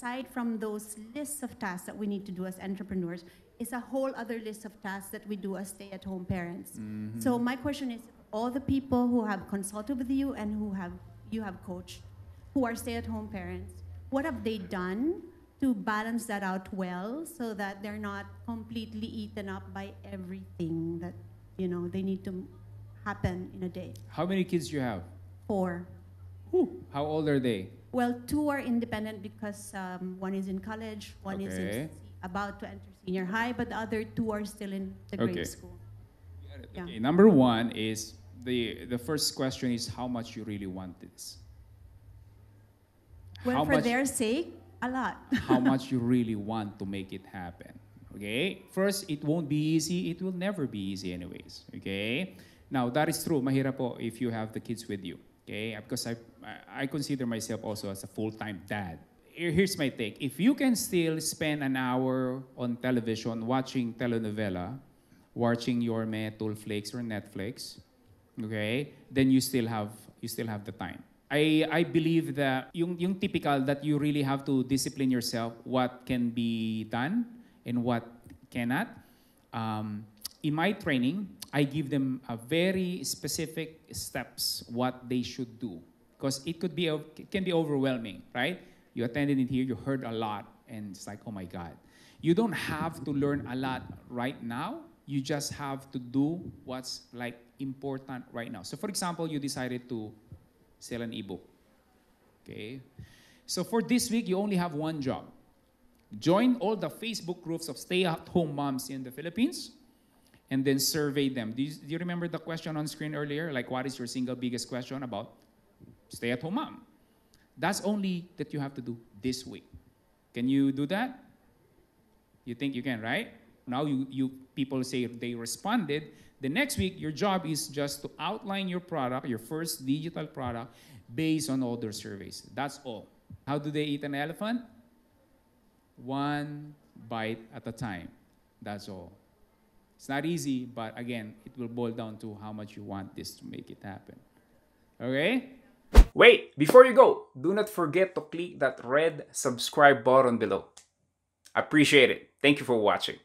aside from those lists of tasks that we need to do as entrepreneurs, is a whole other list of tasks that we do as stay-at-home parents. Mm-hmm. So my question is, all the people who have consulted with you and who have you have coached, who are stay-at-home parents, what have they done to balance that out well so that they're not completely eaten up by everything that you know they need to happen in a day? How many kids do you have? Four. Whew. How old are they? Well, two are independent because um, one is in college, one is Okay. in, about to enter senior high, but the other two are still in the grade Okay. school. Yeah. Okay, number one is the the first question is how much you really want this. Well, how for much, their sake, a lot. how much you really want to make it happen. Okay? First, it won't be easy. It will never be easy anyways. Okay? Now, that is true. Mahirap po if you have the kids with you. Okay? Because I, I consider myself also as a full-time dad. Here- Here's my take. If you can still spend an hour on television watching telenovela, watching your Netflix or Netflix, okay, then you still have you still have the time. I I believe that yung yung typical that you really have to discipline yourself what can be done and what cannot. Um, in my training, I give them a very specific steps what they should do because it could be it can be overwhelming, right? You attended it here, you heard a lot, and it's like, oh my God. You don't have to learn a lot right now. You just have to do what's like important right now. So, for example, you decided to sell an ebook. Okay. So for this week, you only have one job. Join all the Facebook groups of stay-at-home moms in the Philippines, and then survey them. Do you, do you remember the question on screen earlier? Like, what is your single biggest question about stay-at-home mom? That's only that you have to do this week. Can you do that? You think you can, right? Now you, you people say they responded. The next week, your job is just to outline your product, your first digital product, based on all their surveys. That's all. How do they eat an elephant? One bite at a time. That's all. It's not easy, but again, it will boil down to how much you want this to make it happen. Okay? Wait, before you go, do not forget to click that red subscribe button below. Appreciate it. Thank you for watching.